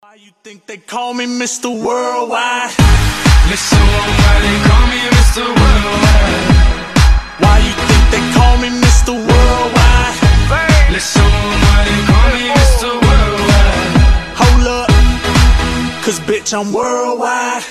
Why you think they call me Mr. Worldwide? Mr. Worldwide, they call me Mr. Worldwide. Why you think they call me Mr. Worldwide? Mr. Worldwide, they call me Mr. Worldwide. Hold up, cause bitch, I'm worldwide.